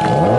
Oh.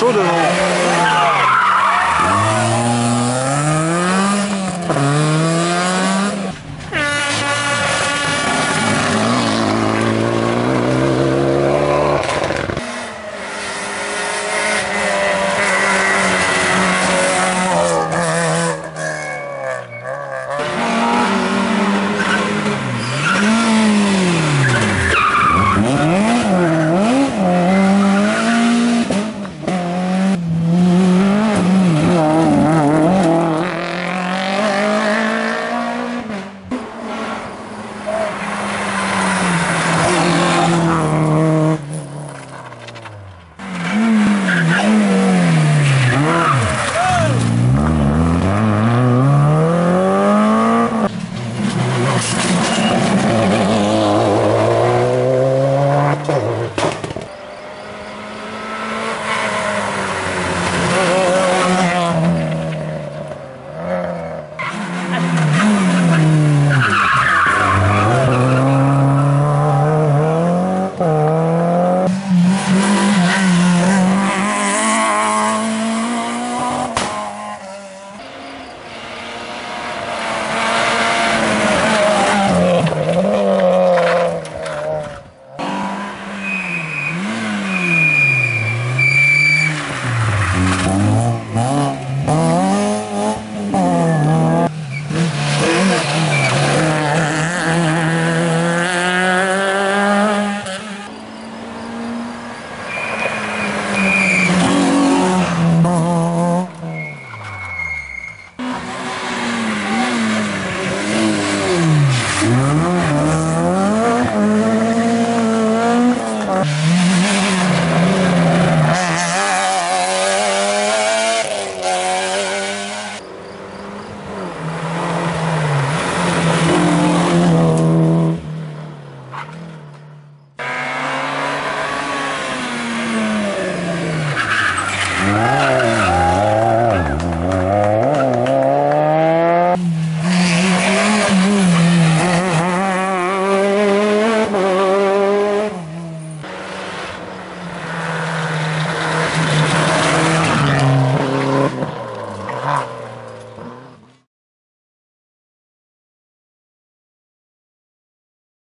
そう Música